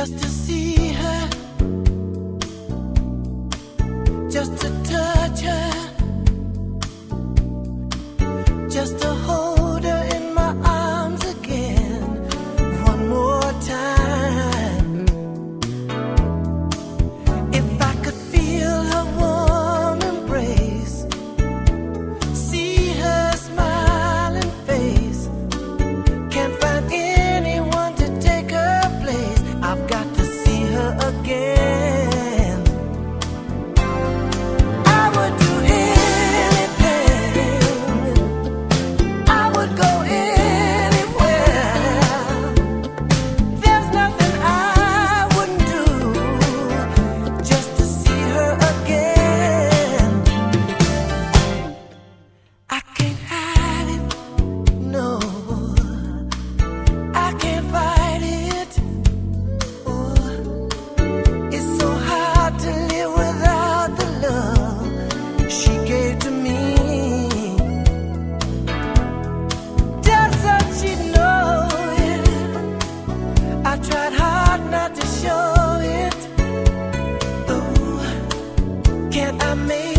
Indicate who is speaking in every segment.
Speaker 1: just to see show it. Ooh, can I make?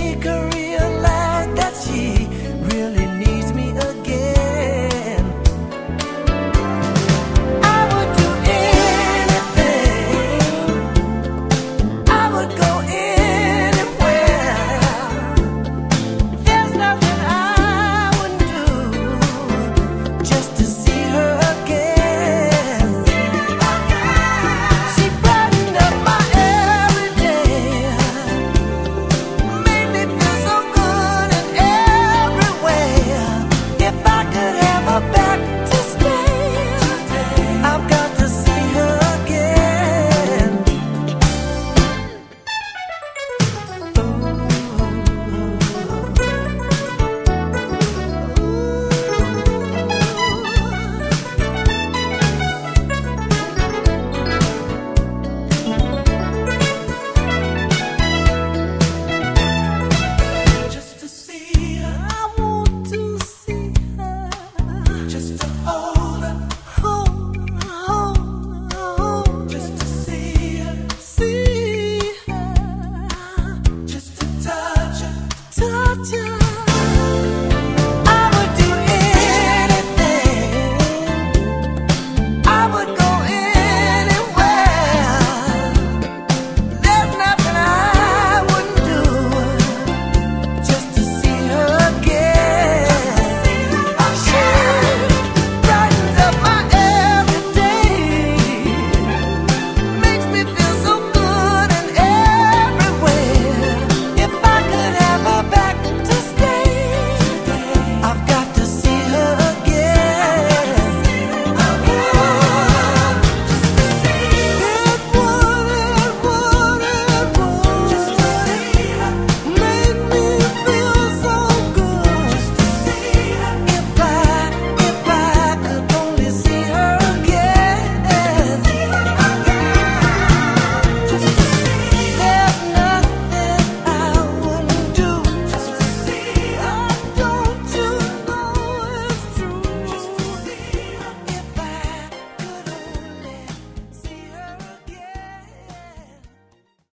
Speaker 1: too.